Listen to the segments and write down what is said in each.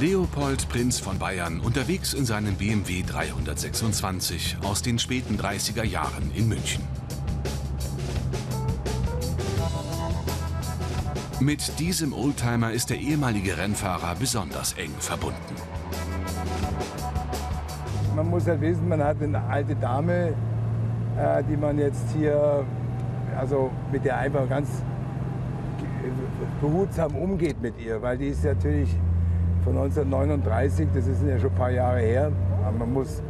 Leopold Prinz von Bayern unterwegs in seinem BMW 326 aus den späten 30er Jahren in München. Mit diesem Oldtimer ist der ehemalige Rennfahrer besonders eng verbunden. Man muss halt wissen, man hat eine alte Dame, äh, die man jetzt hier, also mit der einfach ganz behutsam umgeht mit ihr, weil die ist natürlich von 1939, das ist ja schon ein paar Jahre her. Aber man muss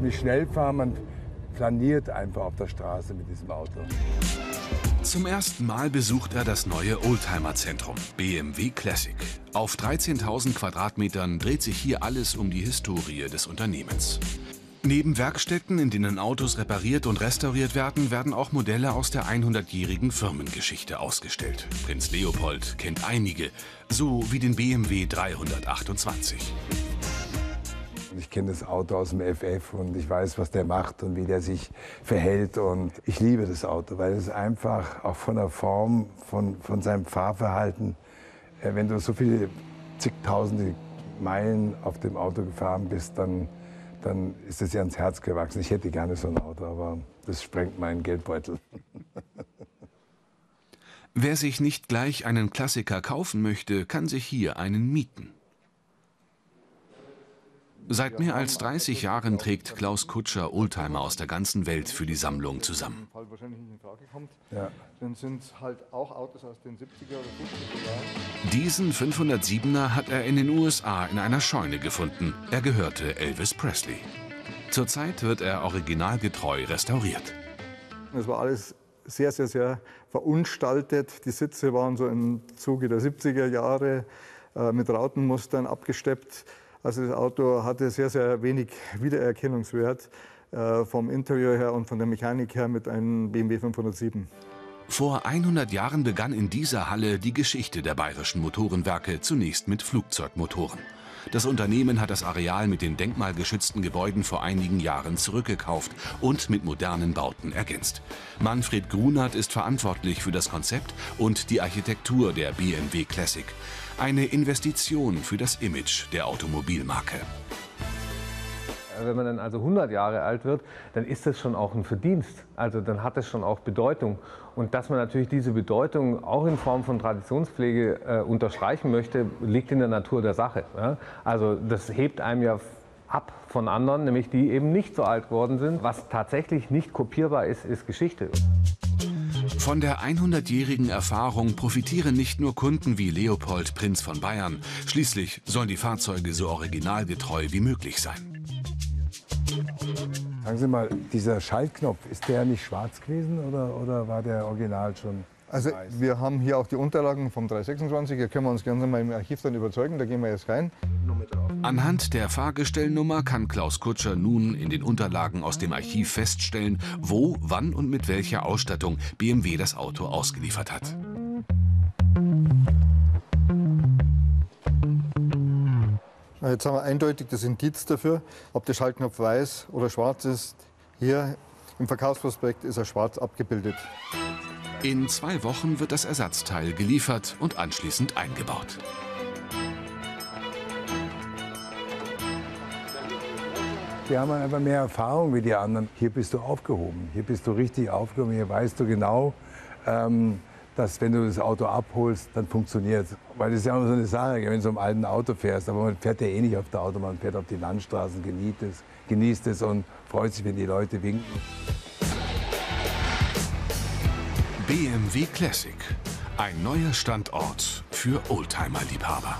nicht schnell fahren, man flaniert einfach auf der Straße mit diesem Auto. Zum ersten Mal besucht er das neue Oldtimer-Zentrum, BMW Classic. Auf 13.000 Quadratmetern dreht sich hier alles um die Historie des Unternehmens. Neben Werkstätten, in denen Autos repariert und restauriert werden, werden auch Modelle aus der 100-jährigen Firmengeschichte ausgestellt. Prinz Leopold kennt einige, so wie den BMW 328. Ich kenne das Auto aus dem FF und ich weiß, was der macht und wie der sich verhält. Und ich liebe das Auto, weil es einfach auch von der Form, von, von seinem Fahrverhalten, äh, wenn du so viele zigtausende Meilen auf dem Auto gefahren bist, dann dann ist es ja ans Herz gewachsen. Ich hätte gerne so ein Auto, aber das sprengt meinen Geldbeutel. Wer sich nicht gleich einen Klassiker kaufen möchte, kann sich hier einen mieten. Seit mehr als 30 Jahren trägt Klaus Kutscher Oldtimer aus der ganzen Welt für die Sammlung zusammen. Ja. Dann sind halt auch Autos aus den 70er oder 50er Jahren. Diesen 507er hat er in den USA in einer Scheune gefunden. Er gehörte Elvis Presley. Zurzeit wird er originalgetreu restauriert. Es war alles sehr, sehr, sehr verunstaltet. Die Sitze waren so im Zuge der 70er Jahre äh, mit Rautenmustern abgesteppt. Also das Auto hatte sehr, sehr wenig Wiedererkennungswert äh, vom Interieur her und von der Mechanik her mit einem BMW 507. Vor 100 Jahren begann in dieser Halle die Geschichte der bayerischen Motorenwerke, zunächst mit Flugzeugmotoren. Das Unternehmen hat das Areal mit den denkmalgeschützten Gebäuden vor einigen Jahren zurückgekauft und mit modernen Bauten ergänzt. Manfred Grunert ist verantwortlich für das Konzept und die Architektur der BMW Classic. Eine Investition für das Image der Automobilmarke. Wenn man dann also 100 Jahre alt wird, dann ist das schon auch ein Verdienst. Also dann hat das schon auch Bedeutung. Und dass man natürlich diese Bedeutung auch in Form von Traditionspflege äh, unterstreichen möchte, liegt in der Natur der Sache. Ja? Also das hebt einem ja ab von anderen, nämlich die eben nicht so alt geworden sind. Was tatsächlich nicht kopierbar ist, ist Geschichte. Von der 100-jährigen Erfahrung profitieren nicht nur Kunden wie Leopold Prinz von Bayern. Schließlich sollen die Fahrzeuge so originalgetreu wie möglich sein. Sagen Sie mal, dieser Schaltknopf, ist der nicht schwarz gewesen oder, oder war der original schon? Also wir haben hier auch die Unterlagen vom 326. Hier können wir uns gerne mal im Archiv dann überzeugen. Da gehen wir jetzt rein. Anhand der Fahrgestellnummer kann Klaus Kutscher nun in den Unterlagen aus dem Archiv feststellen, wo, wann und mit welcher Ausstattung BMW das Auto ausgeliefert hat. Jetzt haben wir eindeutig das Indiz dafür, ob der Schaltknopf weiß oder schwarz ist. Hier im Verkaufsprospekt ist er schwarz abgebildet. In zwei Wochen wird das Ersatzteil geliefert und anschließend eingebaut. Die haben einfach mehr Erfahrung wie die anderen. Hier bist du aufgehoben. Hier bist du richtig aufgehoben. Hier weißt du genau, ähm, dass wenn du das Auto abholst, dann funktioniert Weil das ist ja immer so eine Sache, wenn du so einem alten Auto fährst. Aber man fährt ja eh nicht auf der Autobahn, man fährt auf die Landstraßen, genießt es, genießt es und freut sich, wenn die Leute winken. BMW Classic. Ein neuer Standort für Oldtimer-Liebhaber.